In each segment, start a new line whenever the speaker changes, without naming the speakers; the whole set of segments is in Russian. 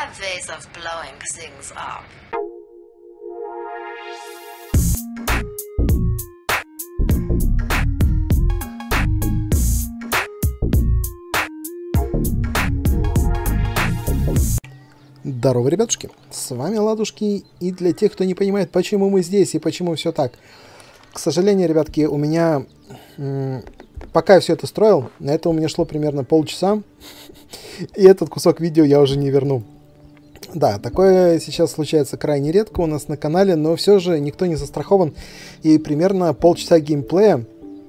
have ways of blowing things up.
Здорово, ребятушки! С вами Ладушки, и для тех, кто не понимает, почему мы здесь и почему все так. К сожалению, ребятки, у меня... Пока я все это строил, на это у меня шло примерно полчаса, и этот кусок видео я уже не верну. Да, такое сейчас случается крайне редко у нас на канале, но все же никто не застрахован, и примерно полчаса геймплея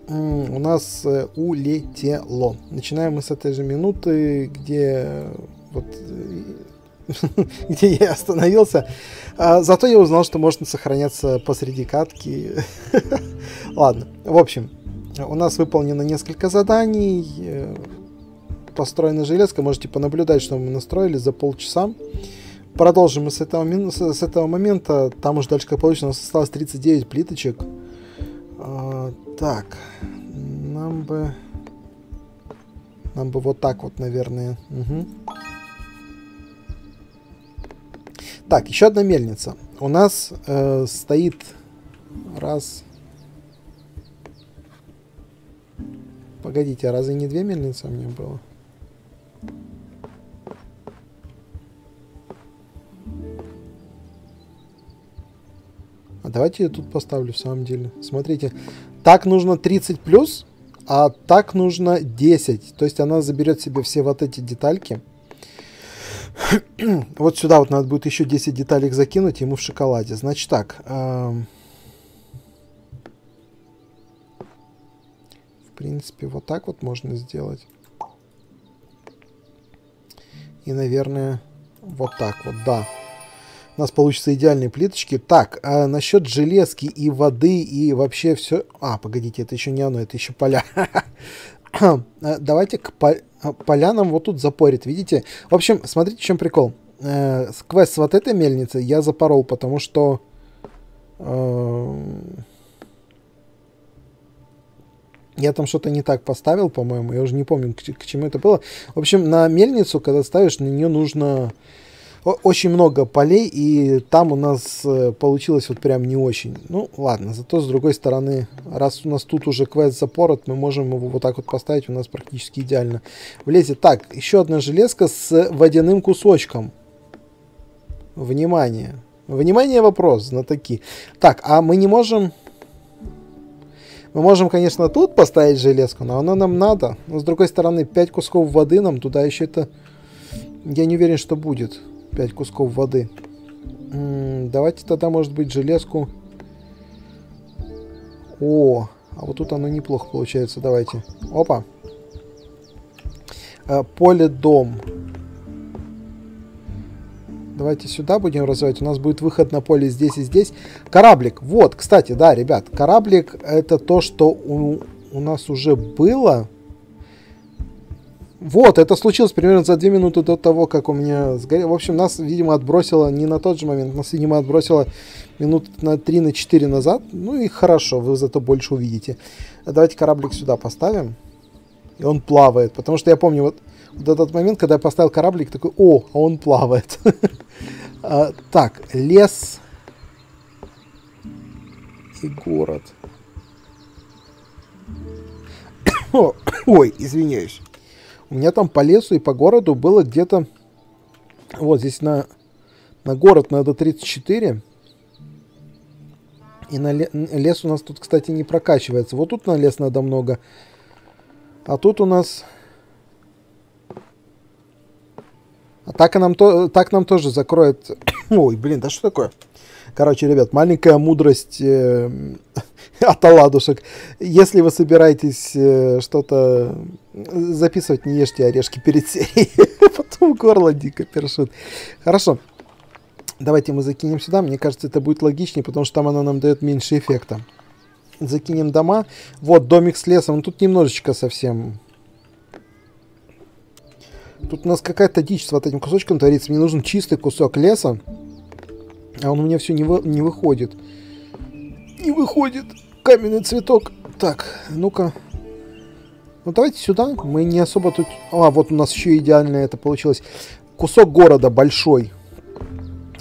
у нас э, улетело. Начинаем мы с этой же минуты, где вот где я остановился. А, зато я узнал, что можно сохраняться посреди катки. Ладно, в общем, у нас выполнено несколько заданий. Э, построена железка. Можете понаблюдать, что мы настроили за полчаса. Продолжим мы с этого, с этого момента. Там уже дальше как получится. У нас осталось 39 плиточек. А, так, нам бы... Нам бы вот так вот, наверное. Угу. Так, еще одна мельница. У нас э, стоит раз... Погодите, а разве не две мельницы у меня было? Давайте я тут поставлю в самом деле. Смотрите, так нужно 30 плюс, а так нужно 10. То есть она заберет себе все вот эти детальки. вот сюда вот надо будет еще 10 деталек закинуть ему в шоколаде. Значит так. Эм... В принципе, вот так вот можно сделать. И, наверное, вот так вот, да. У нас получится идеальные плиточки. Так, а насчет железки и воды и вообще все... А, погодите, это еще не оно, это еще поля. Э, давайте к полянам вот тут запорит, видите? В общем, смотрите, в чем прикол. Э, квест с вот этой мельницей я запорол, потому что... Э, я там что-то не так поставил, по-моему. Я уже не помню, к, к чему это было. В общем, на мельницу, когда ставишь, на нее нужно очень много полей, и там у нас э, получилось вот прям не очень. Ну, ладно, зато с другой стороны, раз у нас тут уже квест запорот, мы можем его вот так вот поставить, у нас практически идеально влезет. Так, еще одна железка с водяным кусочком. Внимание. Внимание, вопрос, знатоки. Так, а мы не можем... Мы можем, конечно, тут поставить железку, но оно нам надо. Но, с другой стороны, 5 кусков воды нам туда еще это... Я не уверен, что будет. 5 кусков воды. М -м, давайте тогда, может быть, железку... О, а вот тут оно неплохо получается. Давайте. Опа. Э, поле дом. Давайте сюда будем развивать. У нас будет выход на поле здесь и здесь. Кораблик. Вот, кстати, да, ребят. Кораблик это то, что у, у нас уже было. Вот, это случилось примерно за две минуты до того, как у меня сгорел. В общем, нас, видимо, отбросило не на тот же момент, нас, видимо, отбросило минут на 3 на 4 назад. Ну и хорошо, вы зато больше увидите. Давайте кораблик сюда поставим. И он плавает. Потому что я помню вот, вот этот момент, когда я поставил кораблик, такой, о, а он плавает. А, так, лес и город. Ой, извиняюсь. У меня там по лесу и по городу было где-то... Вот здесь на, на город надо 34. И на лес у нас тут, кстати, не прокачивается. Вот тут на лес надо много. А тут у нас... А так, нам, то, так нам тоже закроет... Ой, блин, да что такое? Короче, ребят, маленькая мудрость э, от оладушек. Если вы собираетесь э, что-то записывать, не ешьте орешки перед серией. Потом горло дико першит. Хорошо. Давайте мы закинем сюда. Мне кажется, это будет логичнее, потому что там она нам дает меньше эффекта. Закинем дома. Вот, домик с лесом. Тут немножечко совсем... Тут у нас какая-то дичь с вот этим кусочком творится. Мне нужен чистый кусок леса. А он у меня все не, вы, не выходит. Не выходит. Каменный цветок. Так, ну-ка. Ну давайте сюда. Мы не особо тут... А, вот у нас еще идеально это получилось. кусок города большой.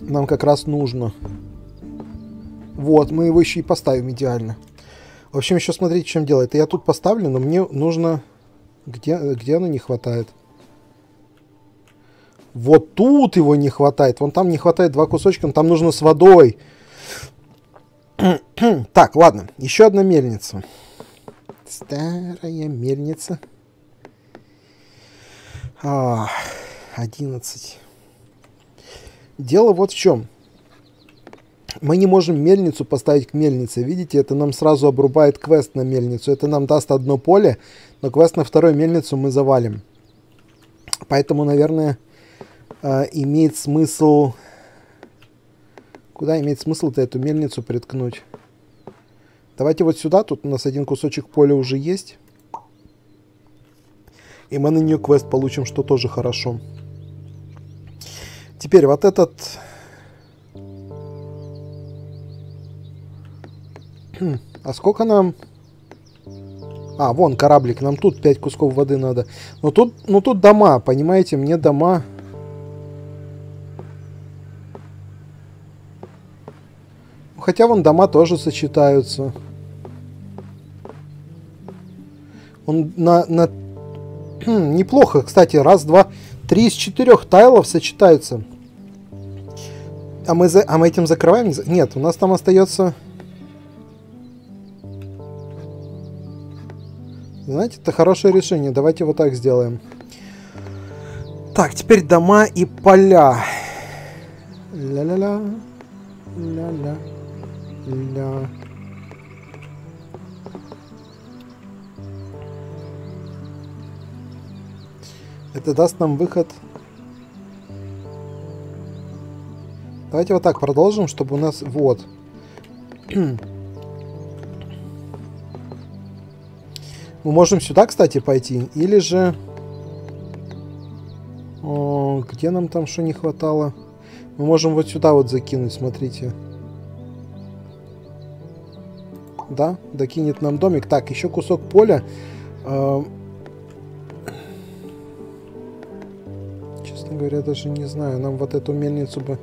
Нам как раз нужно. Вот, мы его еще и поставим идеально. В общем, еще смотрите, чем дело. Это я тут поставлю, но мне нужно... Где, где оно не хватает? Вот тут его не хватает. Вон там не хватает два кусочка, но там нужно с водой. так, ладно. Еще одна мельница. Старая мельница. А, 11. Дело вот в чем. Мы не можем мельницу поставить к мельнице. Видите, это нам сразу обрубает квест на мельницу. Это нам даст одно поле, но квест на вторую мельницу мы завалим. Поэтому, наверное, э, имеет смысл... Куда имеет смысл-то эту мельницу приткнуть? Давайте вот сюда. Тут у нас один кусочек поля уже есть. И мы на нее квест получим, что тоже хорошо. Теперь вот этот а сколько нам... А, вон кораблик, нам тут 5 кусков воды надо. Но тут, ну тут дома, понимаете, мне дома... Хотя вон дома тоже сочетаются. Он на... на... Хм, неплохо, кстати, раз, два, три из четырех тайлов сочетаются. А мы, за... а мы этим закрываем? Нет, у нас там остается... Знаете, это хорошее решение. Давайте вот так сделаем. Так, теперь дома и поля. Ля-ля-ля. Ля-ля. Ля. Это даст нам выход. Давайте вот так продолжим, чтобы у нас... Вот. Мы можем сюда, кстати, пойти. Или же... О, где нам там что не хватало? Мы можем вот сюда вот закинуть, смотрите. Да, докинет нам домик. Так, еще кусок поля. Э, честно говоря, даже не знаю. Нам вот эту мельницу бы...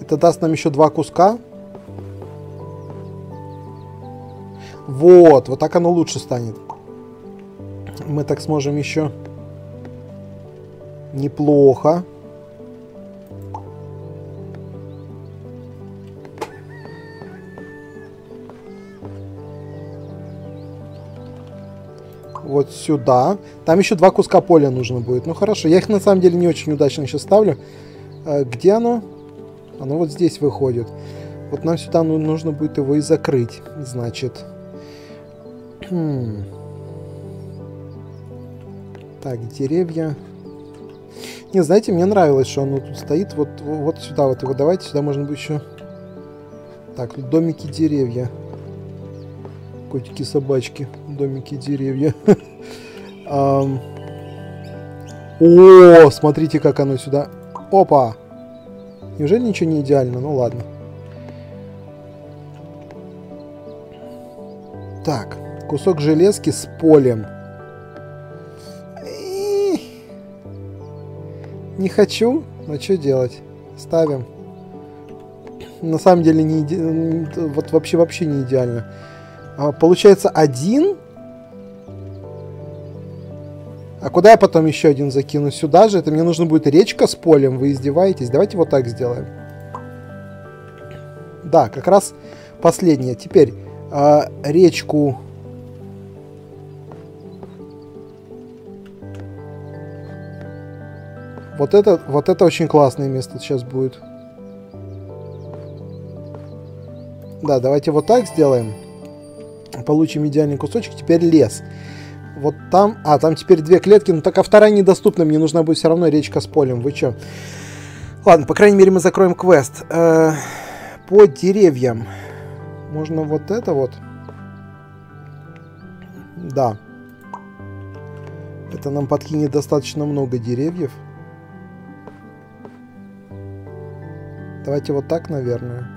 Это даст нам еще два куска. Вот, вот так оно лучше станет мы так сможем еще неплохо. Сюда. Там еще два куска поля нужно будет. Ну хорошо, я их на самом деле не очень удачно сейчас ставлю. А, где оно? Оно вот здесь выходит. Вот нам сюда ну, нужно будет его и закрыть. Значит. Хм. Так, деревья. Не, знаете, мне нравилось, что оно тут стоит. Вот, вот сюда вот его давайте. Сюда можно будет еще... Так, домики, деревья. Котики, собачки. Домики, деревья. О, смотрите, как оно сюда. Опа! Неужели ничего не идеально? Ну ладно. Так, кусок железки с полем. Не хочу, но что делать? Ставим. На самом деле не иде... вот вообще вообще не идеально. А, получается один. А куда я потом еще один закину? Сюда же? Это мне нужно будет речка с полем. Вы издеваетесь? Давайте вот так сделаем. Да, как раз последнее. Теперь э, речку Вот это, вот это очень классное место сейчас будет. Да, давайте вот так сделаем. Получим идеальный кусочек. Теперь лес. Вот там... А, там теперь две клетки. Ну, так а вторая недоступна. Мне нужна будет все равно речка с полем. Вы что? Ладно, по крайней мере, мы закроем квест. -э по деревьям. Можно вот это вот. Да. Это нам подкинет достаточно много деревьев. Давайте вот так, наверное.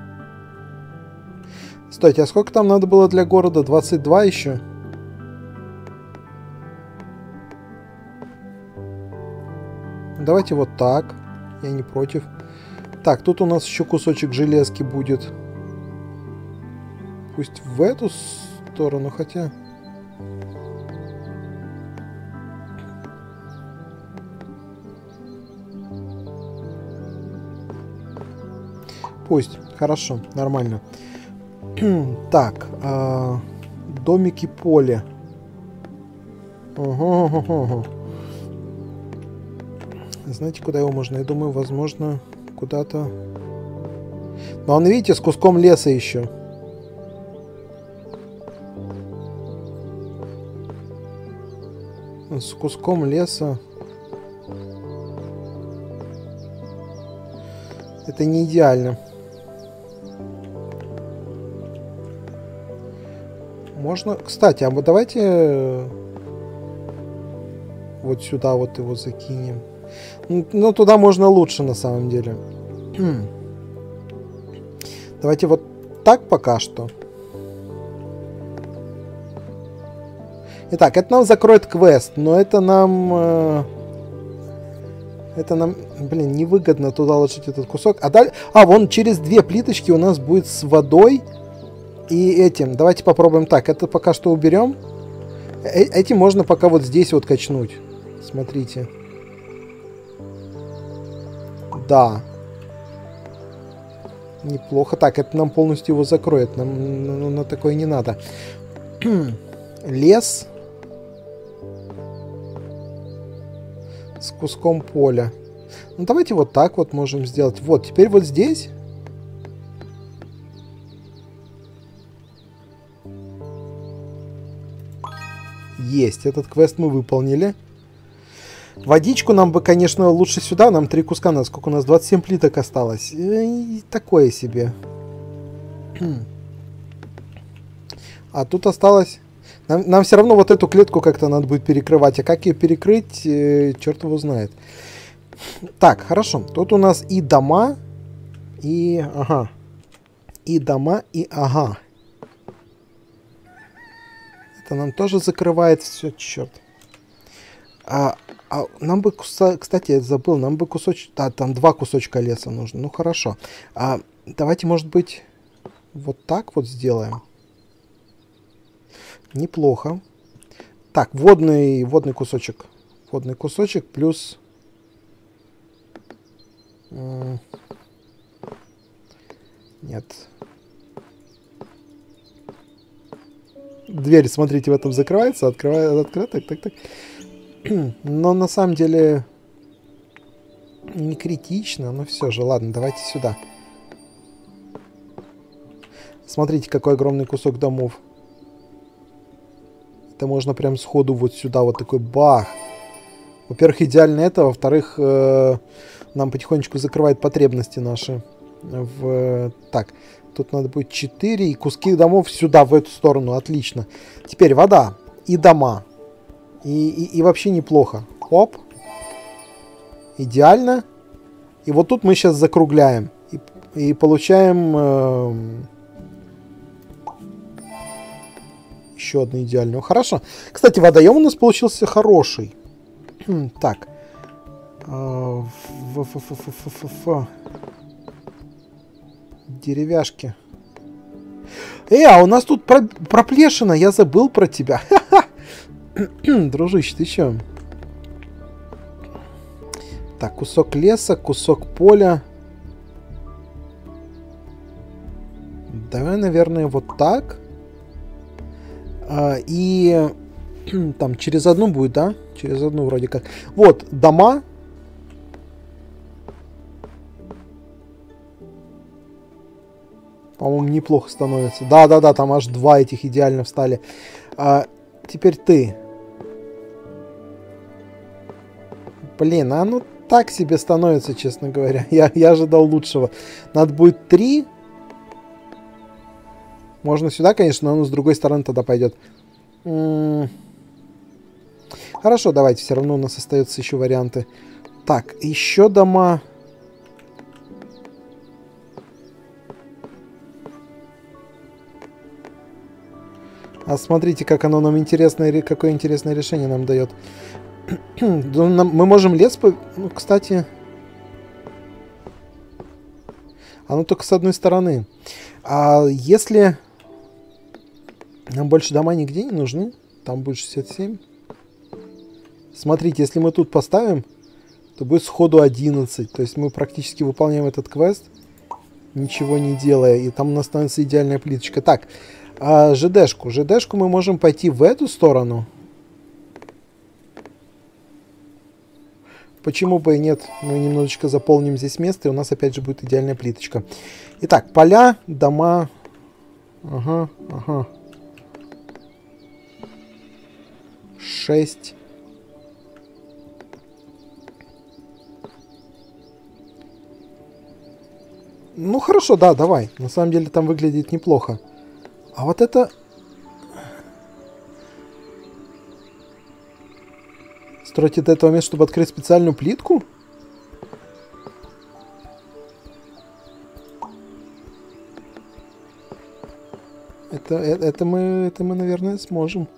Стойте, а сколько там надо было для города? 22 еще? Давайте вот так. Я не против. Так, тут у нас еще кусочек железки будет. Пусть в эту сторону, хотя... Пусть. Хорошо, нормально. так, э, домики поле. Ого, ого, ого. Знаете, куда его можно? Я думаю, возможно, куда-то... Но он, видите, с куском леса еще. С куском леса. Это не идеально. Можно... Кстати, а вот давайте э, вот сюда вот его закинем. Ну, туда можно лучше на самом деле. Давайте вот так пока что. Итак, это нам закроет квест, но это нам... Э, это нам, блин, невыгодно туда ложить этот кусок. А, даль... а, вон через две плиточки у нас будет с водой и этим. Давайте попробуем так. Это пока что уберем. Э этим можно пока вот здесь вот качнуть. Смотрите. Да. Неплохо. Так, это нам полностью его закроет. Нам на, на такое не надо. Лес. С куском поля. Ну, давайте вот так вот можем сделать. Вот, теперь вот здесь Есть, этот квест мы выполнили. Водичку нам бы, конечно, лучше сюда. Нам три куска надо. Сколько у нас? 27 плиток осталось. И такое себе. А тут осталось... Нам, нам все равно вот эту клетку как-то надо будет перекрывать. А как ее перекрыть, э, черт его знает. Так, хорошо. Тут у нас и дома, и... Ага. И дома, и ага. Это нам тоже закрывает все, черт. А, а нам бы, кстати, я забыл, нам бы кусочек... Да, там два кусочка леса нужно. Ну, хорошо. А, давайте, может быть, вот так вот сделаем. Неплохо. Так, водный, водный кусочек. Водный кусочек плюс... Нет. Дверь, смотрите, в этом закрывается, открывает, открывает, так, так, так. Но на самом деле не критично, но все же, ладно, давайте сюда. Смотрите, какой огромный кусок домов. Это можно прям сходу вот сюда, вот такой бах. Во-первых, идеально это, во-вторых, э, нам потихонечку закрывает потребности наши. В... Так, Тут надо будет 4 и куски домов сюда, в эту сторону. Отлично. Теперь вода и дома. И, и, и вообще неплохо. Оп. Идеально. И вот тут мы сейчас закругляем. И, и получаем... Э, еще одну идеальную. Хорошо. Кстати, водоем у нас получился хороший. так. Э, деревяшки. Эй, а у нас тут про проплешина, я забыл про тебя. Дружище, ты чё? Так, кусок леса, кусок поля. Давай, наверное, вот так. А, и там через одну будет, да? Через одну вроде как. Вот, дома По-моему, неплохо становится. Да-да-да, там аж два этих идеально встали. А, теперь ты. Блин, а ну так себе становится, честно говоря. Я, я ожидал лучшего. Надо будет три. Можно сюда, конечно, но оно с другой стороны тогда пойдет. Хорошо, давайте. Все равно у нас остаются еще варианты. Так, еще дома... А смотрите, как оно нам интересное, какое интересное решение нам дает. Мы можем лес... По... Ну, кстати... Оно только с одной стороны. А если нам больше дома нигде не нужны, там будет 67. Смотрите, если мы тут поставим, то будет сходу 11. То есть мы практически выполняем этот квест, ничего не делая. И там у нас становится идеальная плиточка. Так, а ЖДшку. ЖДшку мы можем пойти в эту сторону. Почему бы и нет? Мы немножечко заполним здесь место, и у нас опять же будет идеальная плиточка. Итак, поля, дома. Ага, ага. 6. Ну хорошо, да, давай. На самом деле там выглядит неплохо. А вот это... Строить до этого места, чтобы открыть специальную плитку? Это, это, это мы, это мы, наверное, сможем.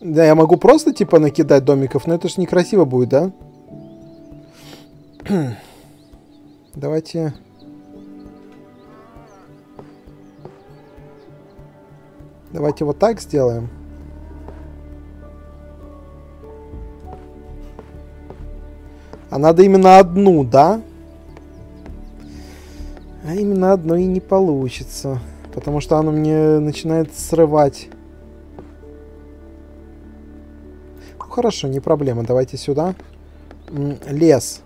Да, я могу просто, типа, накидать домиков, но это ж некрасиво будет, да? Давайте... Давайте вот так сделаем. А надо именно одну, да? А именно одно и не получится. Потому что оно мне начинает срывать. Ну хорошо, не проблема. Давайте сюда. Лес.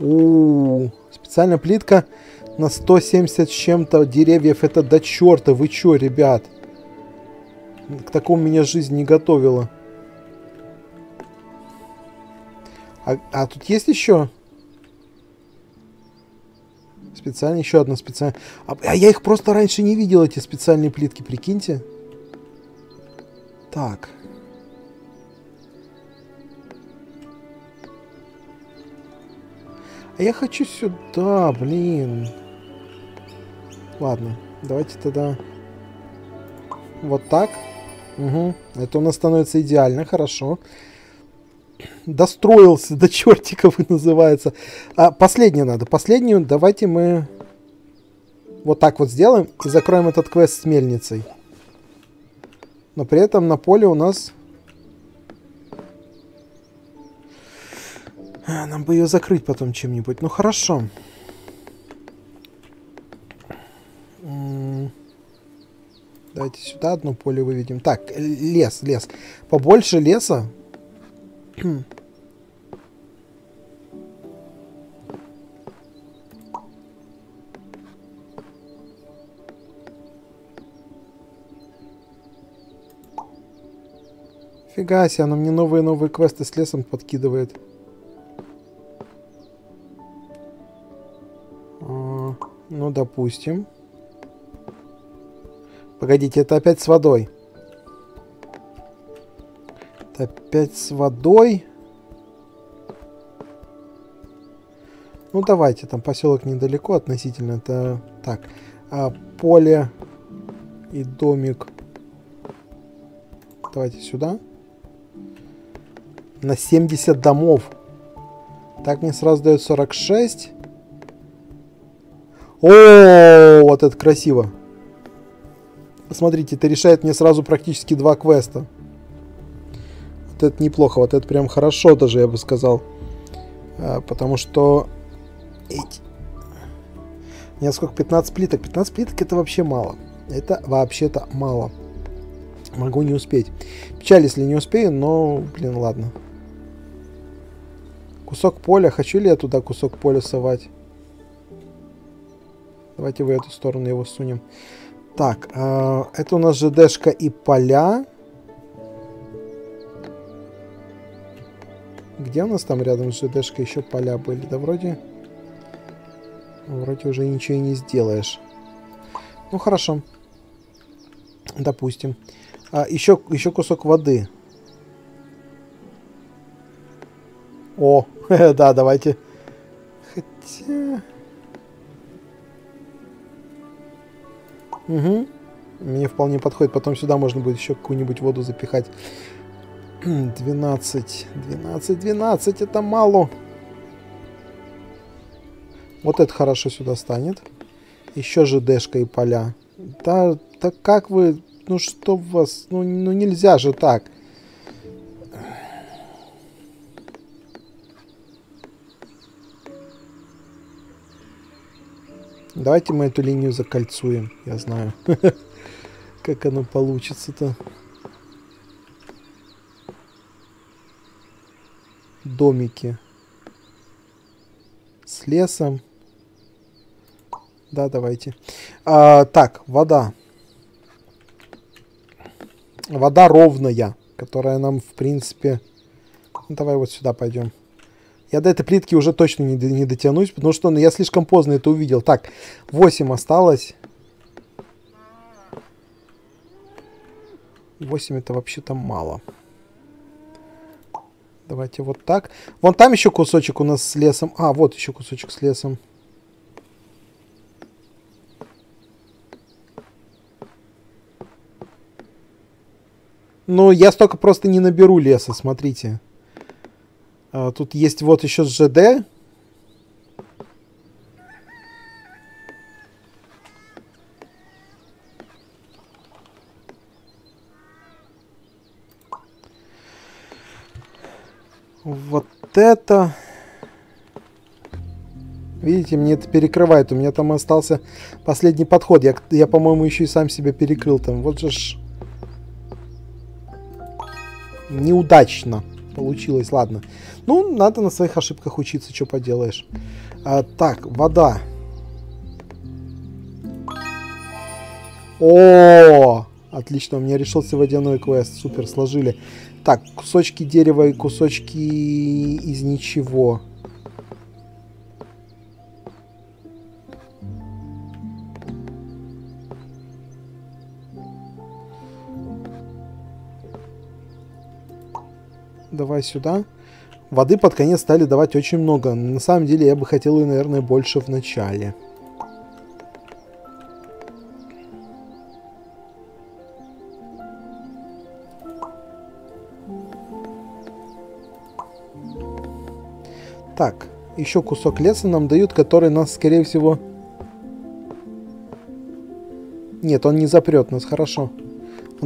У, -у, -у. специальная плитка на 170 с чем-то деревьев. Это до черта. Вы чё, ребят? К такому меня жизнь не готовила. А, а тут есть еще? Специально, еще одна специальная. А, а я их просто раньше не видел, эти специальные плитки, прикиньте. Так. А я хочу сюда, блин. Ладно, давайте тогда вот так. Угу. Это у нас становится идеально, хорошо. Достроился до чертиков и называется. А последнее надо. Последнюю давайте мы вот так вот сделаем и закроем этот квест с мельницей. Но при этом на поле у нас... А, нам бы ее закрыть потом чем-нибудь. Ну хорошо. Давайте сюда одно поле выведем. Так, лес, лес. Побольше леса. Фига себе, оно мне новые-новые квесты с лесом подкидывает. А, ну, допустим. Погодите, это опять с водой. Это опять с водой. Ну, давайте, там поселок недалеко относительно. Это так. А, поле и домик. Давайте сюда. На 70 домов. Так мне сразу дает 46. О, вот это красиво. Смотрите, это решает мне сразу практически два квеста. Вот это неплохо, вот это прям хорошо даже, я бы сказал. А, потому что... Эти... У сколько? 15 плиток. 15 плиток это вообще мало. Это вообще-то мало. Могу не успеть. Печаль, если не успею, но, блин, ладно. Кусок поля. Хочу ли я туда кусок поля совать? Давайте в эту сторону его сунем. Так, э, это у нас ЖДшка и поля. Где у нас там рядом с ЖДшкой еще поля были? Да вроде... Вроде уже ничего и не сделаешь. Ну, хорошо. Допустим. А, еще, еще кусок воды. О, да, давайте. Хотя... Угу. Мне вполне подходит. Потом сюда можно будет еще какую-нибудь воду запихать. 12, 12, 12. Это мало. Вот это хорошо сюда станет. Еще же ЖДшка и поля. Да, да как вы... Ну что у вас... Ну, ну нельзя же так. Давайте мы эту линию закольцуем. Я знаю. Как оно получится-то. Домики. С лесом. Да, давайте. А, так, вода. Вода ровная, которая нам, в принципе... Ну, давай вот сюда пойдем. Я до этой плитки уже точно не, не дотянусь, потому что ну, я слишком поздно это увидел. Так, 8 осталось. 8 это вообще-то мало. Давайте вот так. Вон там еще кусочек у нас с лесом. А, вот еще кусочек с лесом. Ну, я столько просто не наберу леса, смотрите. А, тут есть вот еще ЖД. Вот это... Видите, мне это перекрывает. У меня там остался последний подход. Я, я по-моему, еще и сам себя перекрыл там. Вот же ж... Неудачно получилось. Ладно. Ну, надо на своих ошибках учиться, что поделаешь. А, так, вода. О, отлично, у меня решился водяной квест. Супер, сложили. Так, кусочки дерева и кусочки из ничего. Давай сюда. Воды под конец стали давать очень много. На самом деле я бы хотел ее, наверное, больше в начале. Так, еще кусок леса нам дают, который нас, скорее всего... Нет, он не запрет нас, хорошо. Он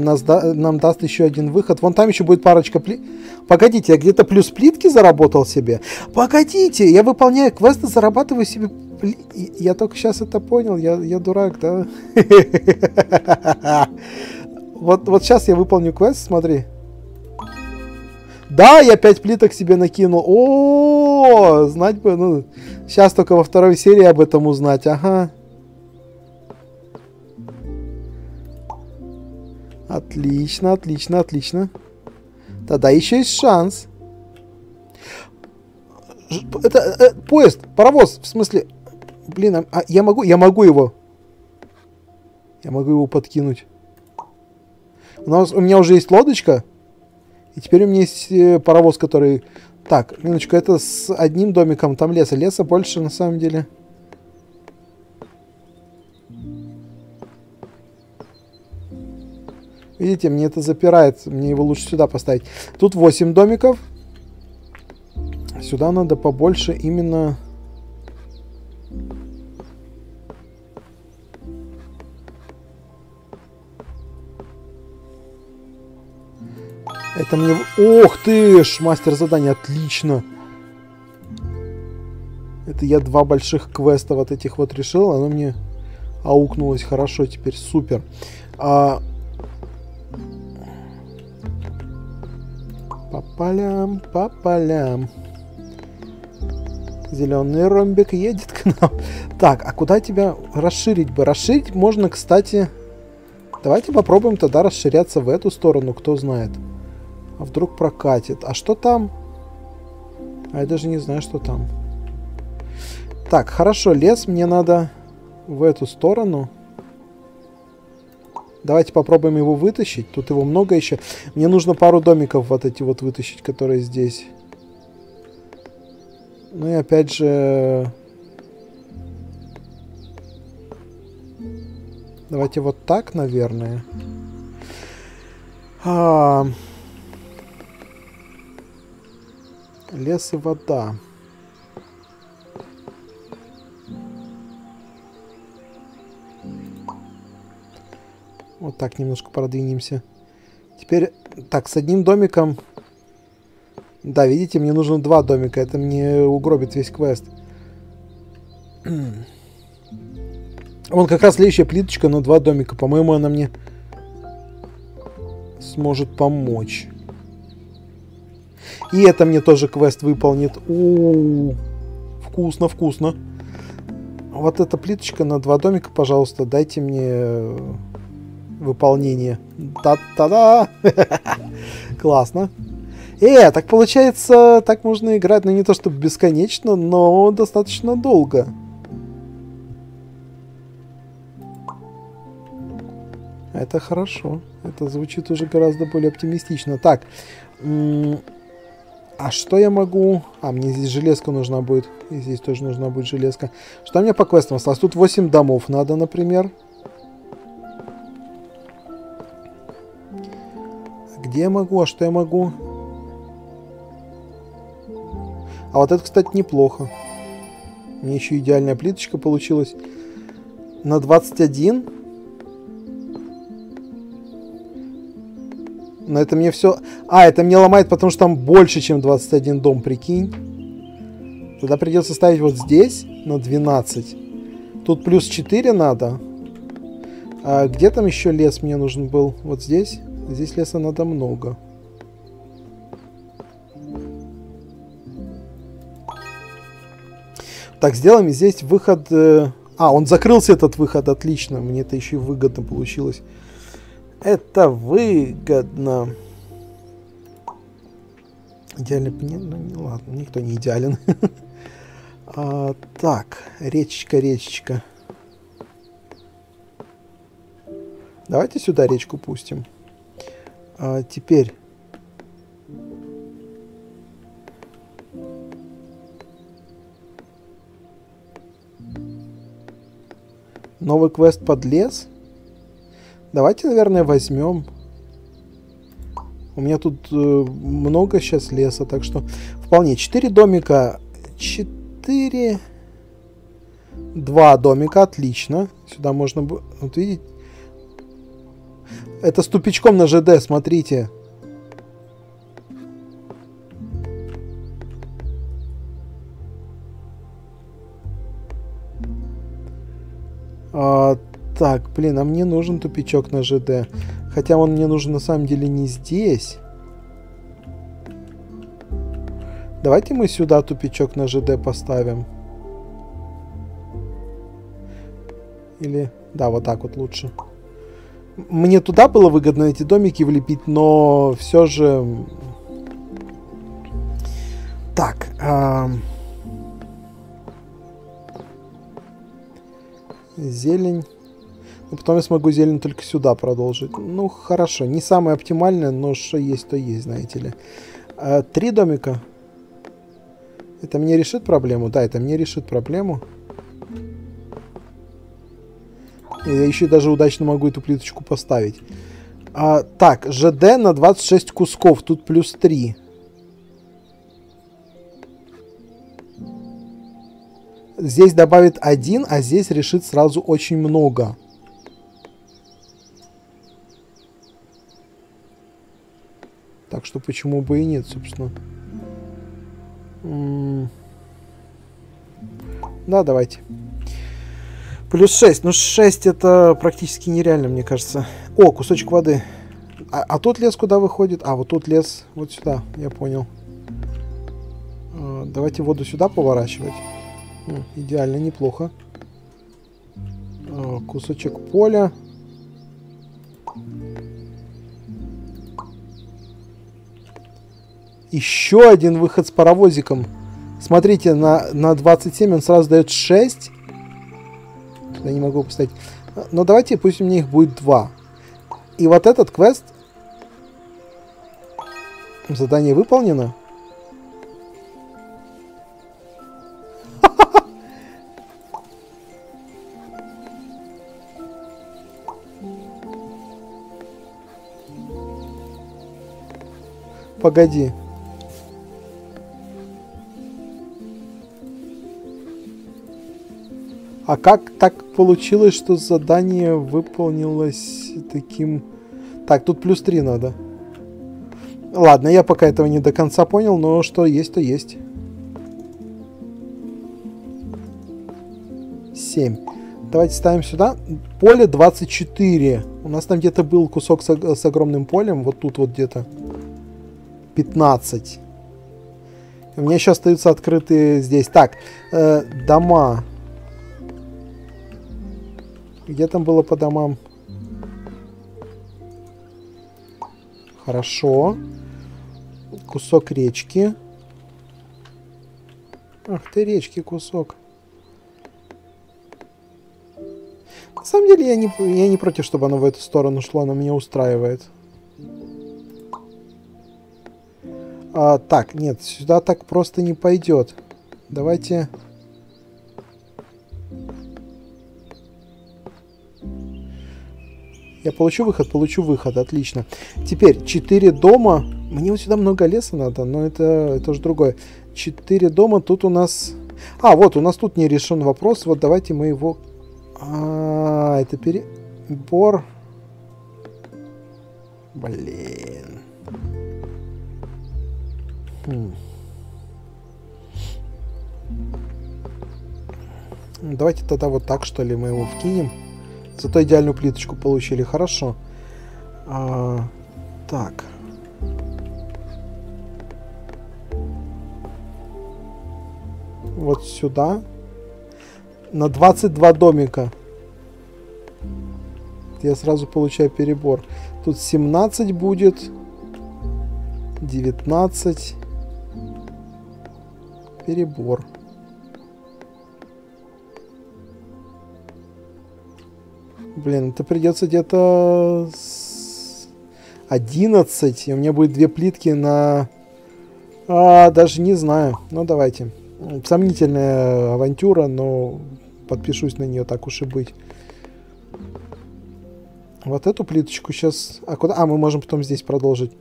нас да, нам даст еще один выход. Вон там еще будет парочка плит. Погодите, я где-то плюс плитки заработал себе? Погодите, я выполняю квесты, зарабатываю себе... Пли... Я только сейчас это понял, я, я дурак, да? Вот, вот сейчас я выполню квест, смотри. Да, я 5 плиток себе накинул. О, знать бы, ну, сейчас только во второй серии об этом узнать, ага. Отлично, отлично, отлично. Тогда еще есть шанс. Это э, поезд, паровоз, в смысле... Блин, а, а я могу, я могу его. Я могу его подкинуть. У, нас, у меня уже есть лодочка. И теперь у меня есть э, паровоз, который... Так, минуточку, это с одним домиком, там леса. Леса больше, на самом деле. Видите, мне это запирает. Мне его лучше сюда поставить. Тут 8 домиков. Сюда надо побольше именно... Это мне... Ох ты ж, мастер задания, отлично. Это я два больших квеста вот этих вот решил. Оно мне аукнулось хорошо теперь, супер. А... полям, по полям. Зеленый ромбик едет к нам. Так, а куда тебя расширить бы? Расширить можно, кстати... Давайте попробуем тогда расширяться в эту сторону, кто знает. А вдруг прокатит? А что там? А я даже не знаю, что там. Так, хорошо, лес мне надо в эту сторону. Давайте попробуем его вытащить. Тут его много еще. Мне нужно пару домиков вот эти вот вытащить, которые здесь. Ну и опять же... Давайте вот так, наверное. А... Лес и вода. Вот так немножко продвинемся. Теперь, так, с одним домиком... Да, видите, мне нужно два домика. Это мне угробит весь квест. Вон как раз следующая плиточка на два домика. По-моему, она мне сможет помочь. И это мне тоже квест выполнит. У, -у, -у. вкусно, вкусно. Вот эта плиточка на два домика, пожалуйста, дайте мне выполнение. Та-та-да! Классно. Э, так получается, так можно играть, ну не то чтобы бесконечно, но достаточно долго. Это хорошо. Это звучит уже гораздо более оптимистично. Так. А что я могу... А, мне здесь железка нужна будет. И здесь тоже нужна будет железка. Что мне по квестам осталось? Тут 8 домов надо, например. Где я могу? А что я могу? А вот это, кстати, неплохо. Мне еще идеальная плиточка получилась. На 21. Но это мне все... А, это мне ломает, потому что там больше, чем 21 дом, прикинь. Тогда придется ставить вот здесь на 12. Тут плюс 4 надо. А где там еще лес мне нужен был? Вот здесь? Здесь леса надо много. Так, сделаем здесь выход... Э, а, он закрылся, этот выход, отлично. Мне это еще и выгодно получилось. Это выгодно. Идеально... Ну, не, ладно, никто не идеален. а, так, речечка, речечка. Давайте сюда речку пустим. А, теперь... Новый квест под лес? Давайте, наверное, возьмем. У меня тут э, много сейчас леса, так что вполне. Четыре домика. Четыре... Два домика, отлично. Сюда можно... Вот видите? Это с тупичком на ЖД, смотрите. А, так, блин, а мне нужен тупичок на ЖД. Хотя он мне нужен на самом деле не здесь. Давайте мы сюда тупичок на ЖД поставим. Или... Да, вот так вот лучше. Мне туда было выгодно эти домики влепить, но все же... Так. А... Зелень. Ну, потом я смогу зелень только сюда продолжить. Ну, хорошо. Не самое оптимальное, но что есть, то есть, знаете ли. А, три домика. Это мне решит проблему? Да, это мне решит проблему. Я еще даже удачно могу эту плиточку поставить. А, так, ЖД на 26 кусков. Тут плюс 3. Здесь добавит один, а здесь решит сразу очень много. Так что почему бы и нет, собственно. Да, давайте. Плюс 6. Ну, 6 это практически нереально, мне кажется. О, кусочек воды. А, а тот лес куда выходит? А, вот тут лес вот сюда, я понял. А, давайте воду сюда поворачивать. М, идеально, неплохо. А, кусочек поля. Еще один выход с паровозиком. Смотрите, на, на 27 он сразу дает 6 точно не могу поставить. Но давайте, пусть у меня их будет два. И вот этот квест... Задание выполнено. Погоди. А как так получилось, что задание выполнилось таким... Так, тут плюс 3 надо. Ладно, я пока этого не до конца понял, но что есть, то есть. 7. Давайте ставим сюда. Поле 24. У нас там где-то был кусок с, с огромным полем. Вот тут вот где-то. 15. У меня еще остаются открытые здесь. Так, э, дома. Где там было по домам? Хорошо. Кусок речки. Ах ты, речки кусок. На самом деле я не, я не против, чтобы оно в эту сторону шло, оно меня устраивает. А, так, нет, сюда так просто не пойдет. Давайте... Я получу выход, получу выход, отлично. Теперь 4 дома. Мне вот сюда много леса надо, но это, это уже другое. 4 дома, тут у нас... А, вот, у нас тут не решен вопрос. Вот давайте мы его... А, это перебор... Блин. Хм. Давайте тогда вот так, что ли, мы его вкинем. Зато идеальную плиточку получили. Хорошо. А, так. Вот сюда. На 22 домика. Я сразу получаю перебор. Тут 17 будет. 19. Перебор. Блин, это придется где-то 11. И у меня будет две плитки на... А, даже не знаю. Ну, давайте. Сомнительная авантюра, но подпишусь на нее, так уж и быть. Вот эту плиточку сейчас... А куда? А, мы можем потом здесь продолжить.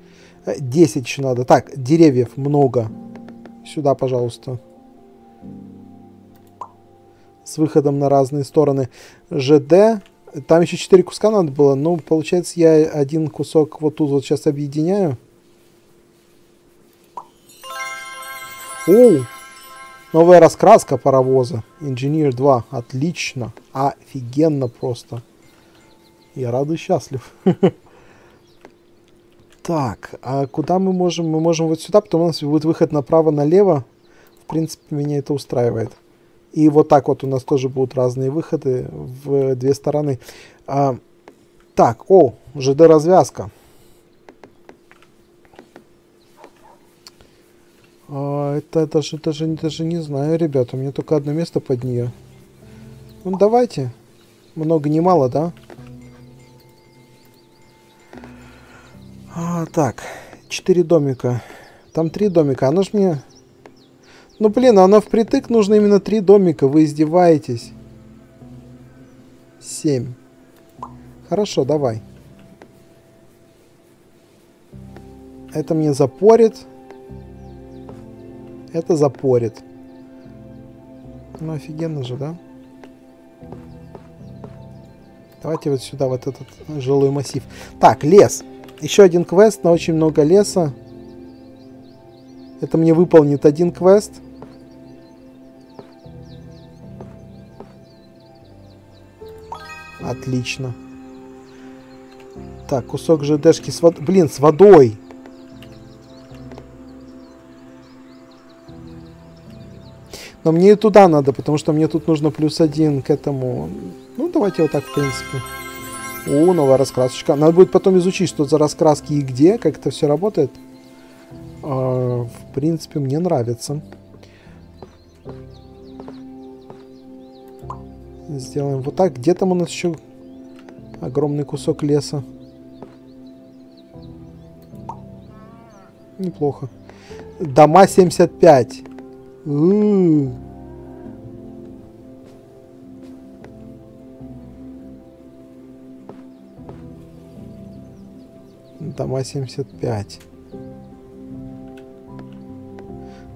10 еще надо. Так, деревьев много. Сюда, пожалуйста. С выходом на разные стороны. ЖД. Там еще 4 куска надо было. Ну, получается, я один кусок вот тут вот сейчас объединяю. Оу! Новая раскраска паровоза. Инженер 2. Отлично. Офигенно просто. Я рад и счастлив. Так, а куда мы можем? Мы можем вот сюда, потом у нас будет выход направо-налево. В принципе, меня это устраивает. И вот так вот у нас тоже будут разные выходы в две стороны. А, так, о, ЖД-развязка. А, это даже, даже, даже не знаю, ребята. У меня только одно место под нее. Ну, давайте. Много не мало, да? А, так, четыре домика. Там три домика. Оно ж мне ну, блин, оно впритык нужно именно три домика. Вы издеваетесь. Семь. Хорошо, давай. Это мне запорит. Это запорит. Ну, офигенно же, да? Давайте вот сюда, вот этот жилой массив. Так, лес. Еще один квест на очень много леса. Это мне выполнит один квест. Отлично. Так, кусок ЖДшки с водой. Блин, с водой. Но мне и туда надо, потому что мне тут нужно плюс один к этому. Ну, давайте вот так, в принципе. О, новая раскрасочка. Надо будет потом изучить, что за раскраски и где, как это все работает. А, в принципе, мне нравится. Сделаем вот так. Где там у нас еще огромный кусок леса? Неплохо. Дома 75. У -у -у. Дома 75.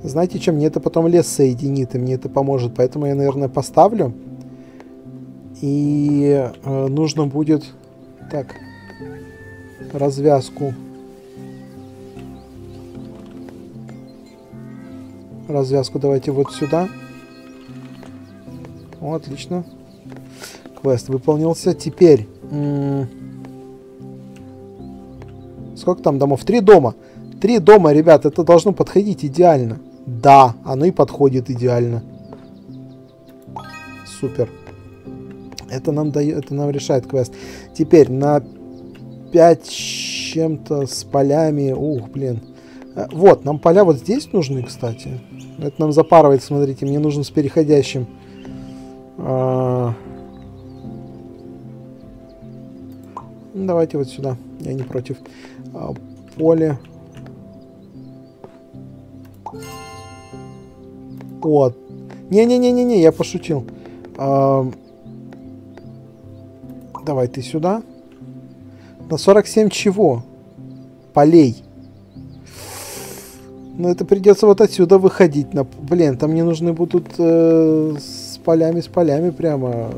Знаете, что, мне это потом лес соединит, и мне это поможет. Поэтому я, наверное, поставлю. И э, нужно будет... Так. Развязку. Развязку давайте вот сюда. О, отлично. Квест выполнился. Теперь... Сколько там домов? Три дома. Три дома, ребят, это должно подходить идеально. Да, оно и подходит идеально. Супер. Это нам дает, это нам решает квест. Теперь на 5 чем-то с полями. Ух, блин. Э, вот, нам поля вот здесь нужны, кстати. Это нам запарывает, смотрите, мне нужно с переходящим. А... Давайте вот сюда, я не против. А, поле. Вот. Не-не-не-не-не, я пошутил. А... Давай ты сюда. На 47 чего? Полей. Ну, это придется вот отсюда выходить. На... Блин, там мне нужны будут э, с полями, с полями прямо.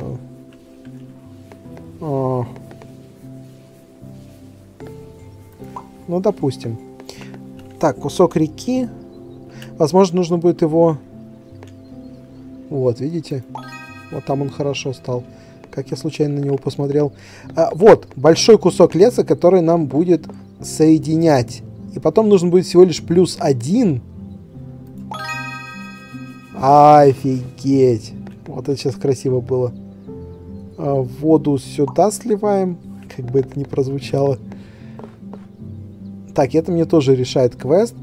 О. Ну, допустим. Так, кусок реки. Возможно, нужно будет его... Вот, видите? Вот там он хорошо стал как я случайно на него посмотрел. А, вот, большой кусок леса, который нам будет соединять. И потом нужно будет всего лишь плюс один. Офигеть. Вот это сейчас красиво было. А, воду сюда сливаем. Как бы это ни прозвучало. Так, это мне тоже решает квест.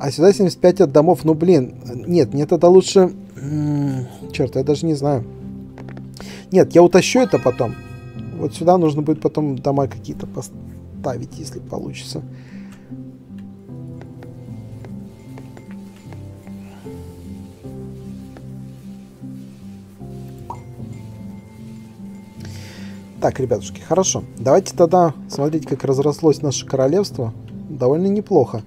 А сюда 75 от домов. Ну, блин. Нет, мне тогда лучше... Черт, я даже не знаю. Нет, я утащу это потом. Вот сюда нужно будет потом дома какие-то поставить, если получится. Так, ребятушки, хорошо. Давайте тогда смотреть, как разрослось наше королевство. Довольно неплохо.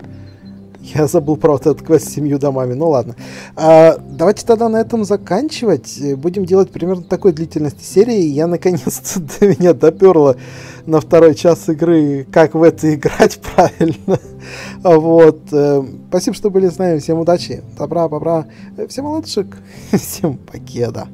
Я забыл про этот квест с семью домами. Ну ладно. А, давайте тогда на этом заканчивать. Будем делать примерно такой длительности серии. Я наконец-то до меня доперло на второй час игры, как в это играть правильно. Вот. Э, спасибо, что были с нами. Всем удачи, добра, бобра. Всем ладушек. Всем покеда.